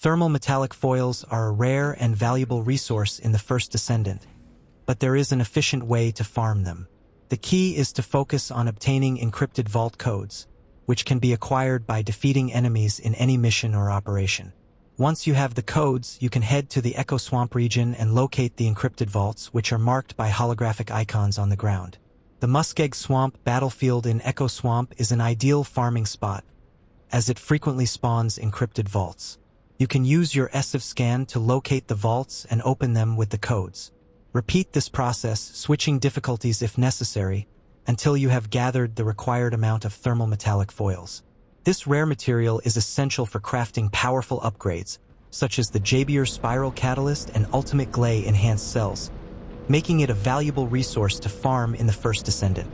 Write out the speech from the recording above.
Thermal metallic foils are a rare and valuable resource in the First Descendant, but there is an efficient way to farm them. The key is to focus on obtaining encrypted vault codes, which can be acquired by defeating enemies in any mission or operation. Once you have the codes, you can head to the Echo Swamp region and locate the encrypted vaults, which are marked by holographic icons on the ground. The Muskeg Swamp battlefield in Echo Swamp is an ideal farming spot, as it frequently spawns encrypted vaults. You can use your ESIF scan to locate the vaults and open them with the codes. Repeat this process, switching difficulties if necessary, until you have gathered the required amount of thermal metallic foils. This rare material is essential for crafting powerful upgrades, such as the Jabier Spiral Catalyst and Ultimate Gley Enhanced Cells, making it a valuable resource to farm in the First Descendant.